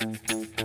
Mm-hmm.